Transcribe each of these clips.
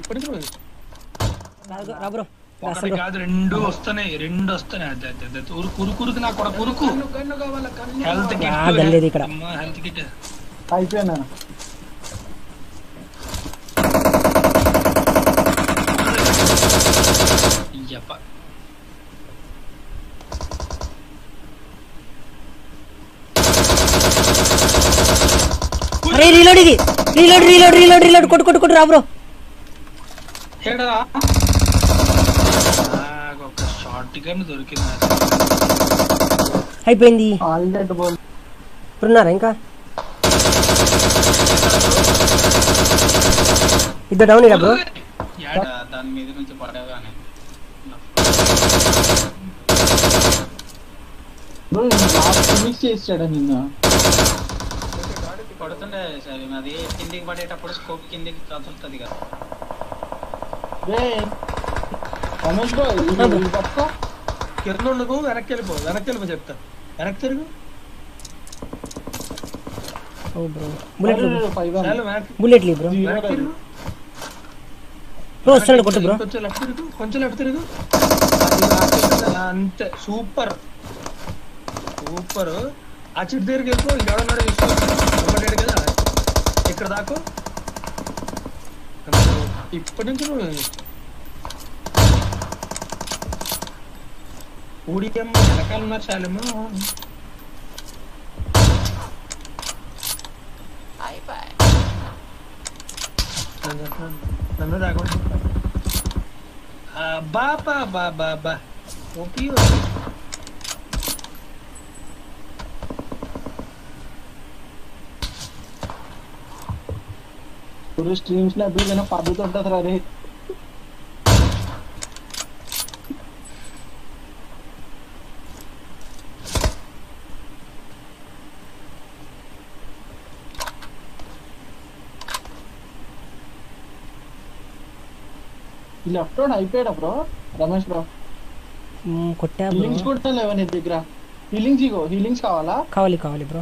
ఇప్పటికి రా బ్రో. ఒకటి కాదు రెండు వస్తున్నాయి రెండు వస్తున్నాయి. అదే అదే అదే. కొరకు హెల్త్ కిట్ ఇక్కడ. హెల్త్ కిట్ అయిపోయాను అరే రీలోడ్ ఇది. రీలోడ్ రీలోడ్ రీలోడ్ రీలోడ్ కొట్టు కొట్టు కొట్టు రా బ్రో. ఏడరా నాకు ఒక షార్ట్ గన్ దొరికింది. అయిపోయింది. ఆల్రెడీ బోల్ ఇప్పుడు ఉన్నారా ఇంకా? ఇద్దరు డౌన్ ఇరా బ్రో యాడ? దాని మీద నుంచి పడగానే బ్రో లాస్ట్ ఫినిష్ చేసాడు నిన్న? పడుతుండే సరే అది కిందికి పడేటప్పుడు స్కోప్ కిందికి కదులుతుంది కదా పట్టుకో కింద ఉండకు? వెనక్కి వెళ్ళిపో వెనక్కి వెళ్ళిపో చెప్తా. వెనక్కి తిరుగు. బుల్లెట్ లీ బ్రో. బ్రో వస్తున్నాడు కొట్టు బ్రో. కొంచెం లెఫ్ట్ తిరుగు కొంచెం లెఫ్ట్ తిరుగు. అంతే. సూపర్. సూపర్. ఆ చిట్టు దగ్గరికి వెళ్ళిపో ఇంకెవడన్నాడు చూసుకో. కదా? ఇక్కడ దాకు. ഇപ്പൊ ഓടിക്കാൻ നടക്കാനുള്ള ശലമ നല്ലതാകോട്ടെ ബാബാ ബാബാ ബാ ഓപ്പി ഓപ്പി బాబా బా ఓపి ఇప్పుడు స్ట్రీమ్స్ లో అభివృద్ధి పద్ధతి ఉంటుంది రా రే ఈ లెఫ్ట్ రోడ్ అయిపోయాడు బ్రో రమేష్ బ్రో మ్, కొట్టా బ్రో హీలింగ్స్ కూడా లేవా నీ దగ్గర హీలింగ్స్ ఇగో హీలింగ్స్ కావాలా కావాలి కావాలి బ్రో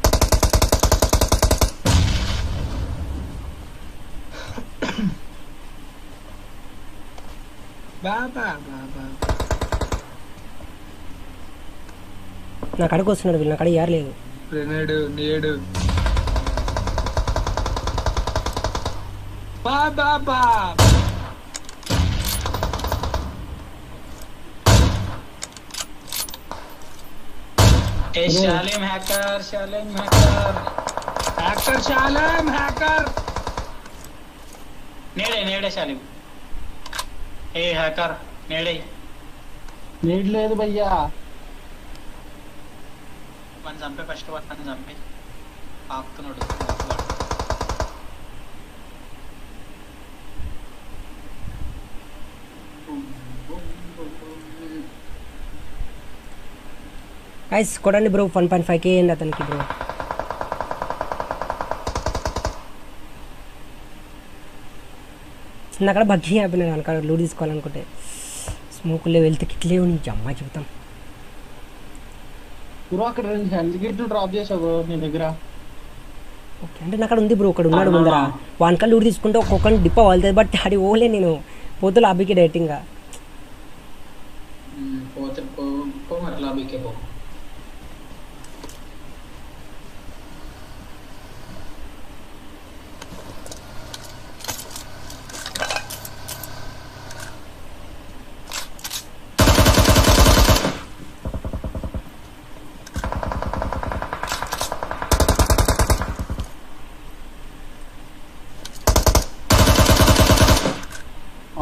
నా కడకు వస్తున్నాడు వీళ్ళు నా కడ యారు లేదు గ్రెనేడ్ నేడు బాబా బా ఏ Shalem hacker Shalem hacker hacker శాలం hacker నేడే నేడే శాలేం ఏ హ్యాకర్ నేడే నీడ్ లేదు భయ్యా వన్ చంపే ఫస్ట్ వన్ చంపే ఆపుతున్నాడు guys కొడండి bro one point five K అండి అతనికి బ్రో అక్కడ బగ్గి అయిపోయినాడు అనకాడ లూడ్ తీసుకోవాలనుకుంటే. స్మోకుల్లో వెళ్తే కిట్లేవు నీ అమ్మాయి చెబుతాం. బ్రో అక్కడ రెండు హెల్త్ డ్రాప్ చేసావు నీ దగ్గర. ఓకే అంటే నాకు అక్కడ ఉంది బ్రో ఒకడు ఉన్నాడు ముందర. వానికా లూడ్ తీసుకుంటే ఒక్కొక్కరిని డిప్ప వాళ్తుంది బట్ అది ఓలే నేను. పోతులు అబ్బికి డైరెక్టింగ్గా పోతే పో పో మరి లాబీకే పో.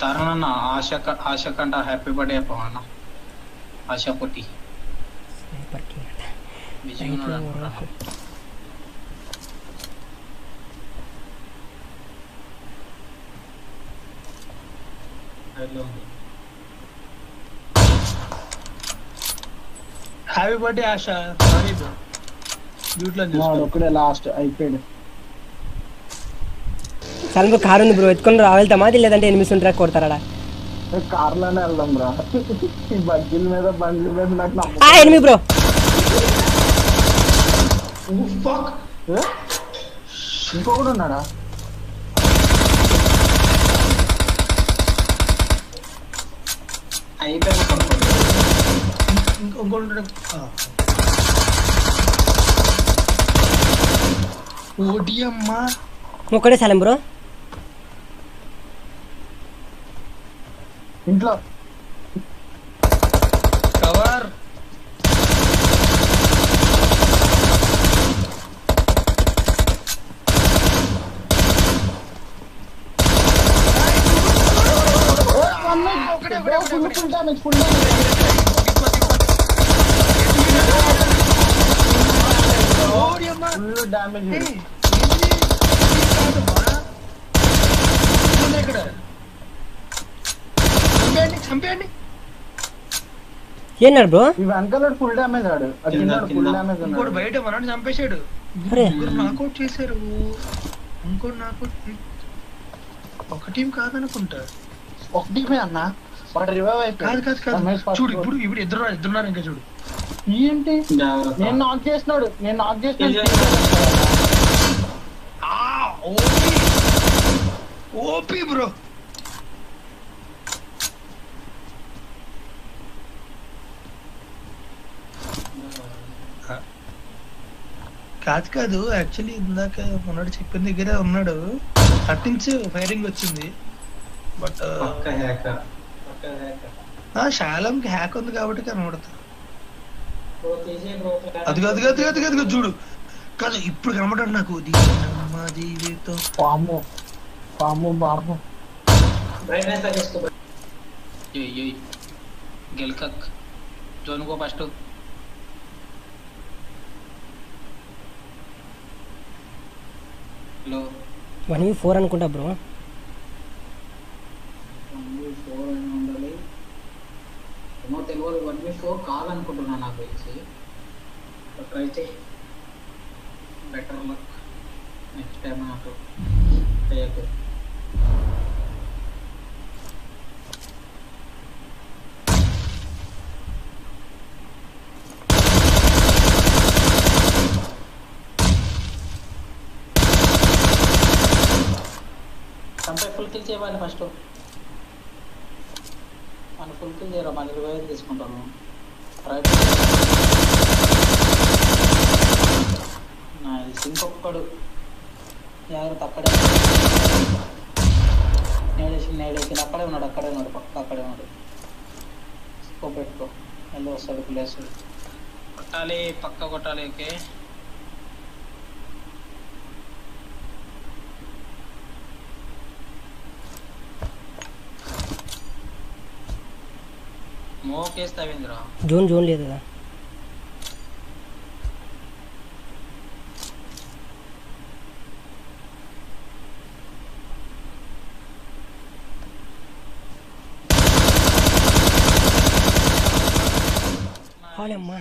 తరుణ్ అన్న ఆశ క- ఆశ కంట హ్యాపీ బర్త్డే అన్న ఆశ పొట్టి Sniper king అంట. బిజీగా Thank you, ఉన్నాడు bro. అనుకుంటా. Hello. Happy birthday Asha sorry bro డ్యూట్లో వాడు చూసుకో ఒక్కడే లాస్ట్ అయిపోయాడు బ్రో కారు ఉంది బ్రో ఎత్తుకొని రా వెళ్తామా లేదంటే ఎనిమిది ఉంటారా కొడతారా కార్లోనే వెళ్దాం రా. ఈ బగ్గీల మీద బండ్ల మీద నాకు ఆ ఎనిమిది బ్రో? ఇంకొకడు ఉన్నాడా? అమ్మా. ఒక్కడే సలం బ్రో. ఇంట్లో cover full full damage full ఓడి అమ్మా ఫుల్ డ్యామేజ్ ఏయ్, ఏంది? ఇది కాదమ్మా. ఇదిగోండి ఇక్కడ చంపేయండి చంపేయండి ఏనాడు బ్రో? వెనకాల ఫుల్ డ్యామేజ్ ఆడు. ఫుల్ ఇంకోటి బయట మనని చంపేశాడు. నాకౌట్ చేశారు. ఇంకోటి నాకౌట్ ఒక టీం కాదనుకుంటా. ఒక టీమే అన్న? వాడు రివైవ్ కాదు కాదు కాదు. చూడు. ఇప్పుడు ఇప్పుడు ఇద్దరు ఇద్దరున్నారు ఇంకా చూడు. ఏంటి. నేను నాక్ చేసినాడు. నేను నాక్ చేసిన ఇది- ఆ ఓపీ ఓపీ బ్రో కాదు కాదు యాక్చువల్లీ ఇందాక మొన్నటి చెప్పిన దగ్గర ఉన్నాడు. అట్నుంచి ఫైరింగ్ వచ్చింది. బట్ శాలంకి హ్యాక్ ఉంది కాబట్టి బ్రో అది కాదు కాదు కాదు కాదు చూడు. కాదు ఇప్పుడు కనబడాడు నాకు. జీవితం. పాము. పాము ఏయ్ గెల్కక్ జోన్ కో first hello one V four అనుకుంటా బ్రో వన్ వీ ఫోర్ అని ఉండాలి ఏమో తెలియదు వన్ వీ ఫోర్ కాదనుకుంటున్నా నాకు తెలిసి. ట్రై చేయి బెటర్ లక్ నెక్స్ట్ టైం నాకు చంపే ఫస్ట్. మన ఫుల్ఫిల్ చేయరా? మన ఇరవై ఐదు తీసుకుంటాము రైట్ నైస్ ఇంకొకడు జాగ్రత్త అక్కడే. నేడేసి నేడేసి అక్కడే ఉన్నాడు అక్కడే ఉన్నాడు పక్క అక్కడే ఉన్నాడు. స్కోప్ పెట్టుకో. వెళ్ళి వస్తాడు ప్లేస్ కొట్టాలి పక్క కొట్టాలి ఓకే. మోకేస్తావేంద్రా జోన్ జోన్ లేదు కదా అమ్మా